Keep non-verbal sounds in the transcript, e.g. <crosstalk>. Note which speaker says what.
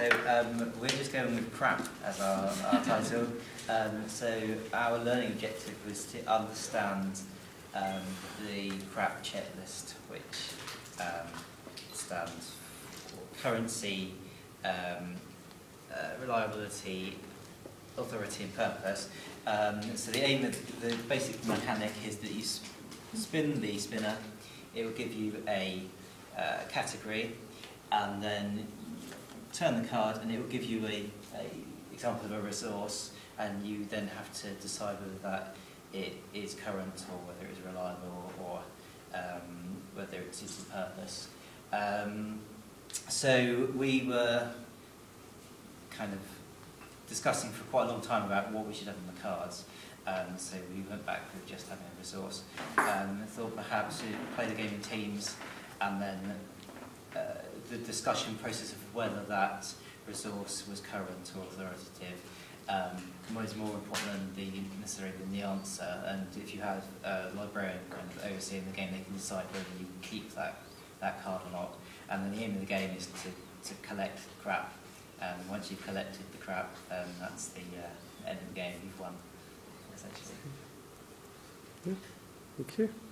Speaker 1: So um, we're just going with crap as our, our <laughs> title. Um, so our learning objective was to understand um, the crap checklist, which um, stands for currency, um, uh, reliability, authority and purpose. Um, so the aim of the basic mechanic is that you spin the spinner, it will give you a uh, category, and then turn the card and it will give you a, a example of a resource, and you then have to decide whether that it is current or whether it's reliable or um, whether it suits the purpose. Um, so we were kind of discussing for quite a long time about what we should have on the cards. Um, so we went back with just having a resource. Um, thought perhaps we'd play the game in teams and then uh, the discussion process of whether that resource was current or authoritative um, was more important than the necessarily than the answer. And if you have a librarian kind of overseeing the game, they can decide whether you keep that, that card or not. And then the aim of the game is to, to collect crap. And once you've collected the crap, um, that's the uh, end of the game. You've won, essentially.
Speaker 2: Thank you.